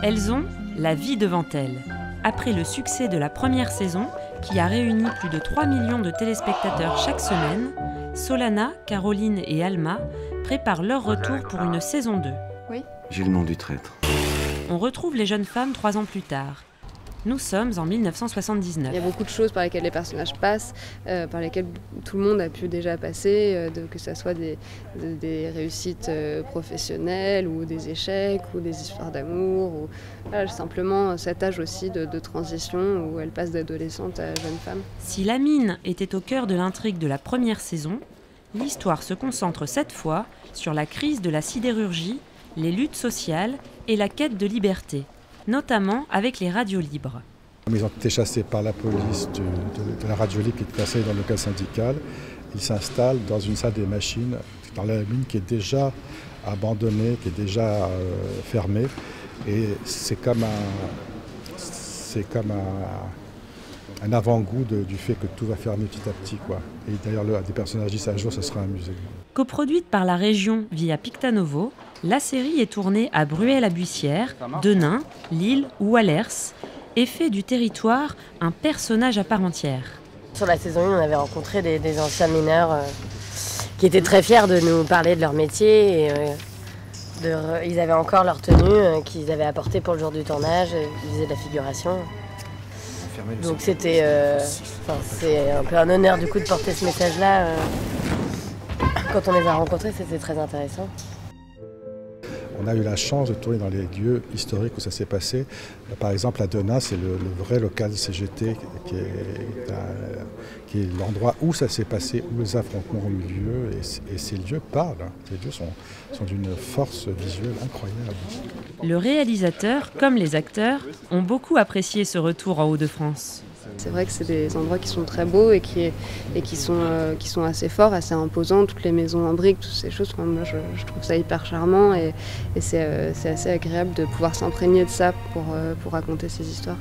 Elles ont la vie devant elles. Après le succès de la première saison, qui a réuni plus de 3 millions de téléspectateurs chaque semaine, Solana, Caroline et Alma préparent leur retour pour une saison 2. J'ai le nom du traître. On retrouve les jeunes femmes trois ans plus tard. Nous sommes en 1979. Il y a beaucoup de choses par lesquelles les personnages passent, euh, par lesquelles tout le monde a pu déjà passer, euh, de- que ce soit des, de- des réussites euh, professionnelles ou des échecs ou des histoires d'amour, ou voilà, simplement cet âge aussi de, de transition où elle passe d'adolescente à jeune femme. Si la mine était au cœur de l'intrigue de la première saison, l'histoire se concentre cette fois sur la crise de la sidérurgie, les luttes sociales et la quête de liberté, notamment avec les radios libres. Ils ont été chassés par la police de, de la radio libre qui est placée dans le local syndical. Ils s'installent dans une salle des machines, dans la mine qui est déjà abandonnée, qui est déjà euh, fermée. Et c'est comme un, c'est comme un, un avant-goût du fait que tout va fermer petit à petit. Quoi. Et d'ailleurs, des personnages disent un jour, ce sera un musée. Coproduite par la région via Pictanovo, la série est tournée à Bruay-la-Bussière, Denain, Lille ou Allers et fait du territoire un personnage à part entière. Sur la saison 1, on avait rencontré des, des anciens mineurs euh, qui étaient très fiers de nous parler de leur métier. Et, euh, de re- ils avaient encore leur tenue euh, qu'ils avaient apportée pour le jour du tournage. Ils faisaient de la figuration. Donc c'était euh, c'est un peu un honneur du coup de porter ce message-là. euh. Quand on les a rencontrés, c'était très intéressant. On a eu la chance de tourner dans les lieux historiques où ça s'est passé. Par exemple, à Denain, c'est le, vrai local CGT qui est, l'endroit où ça s'est passé, où les affrontements ont eu lieu. Et, et ces lieux parlent. hein. Ces lieux sont, sont d'une force visuelle incroyable. Le réalisateur, comme les acteurs, ont beaucoup apprécié ce retour en Hauts-de-France. C'est vrai que c'est des endroits qui sont très beaux et euh, qui sont assez forts, assez imposants, toutes les maisons en briques, toutes ces choses. Moi, je, trouve ça hyper charmant et, euh, c'est assez agréable de pouvoir s'imprégner de ça pour, euh, pour raconter ces histoires.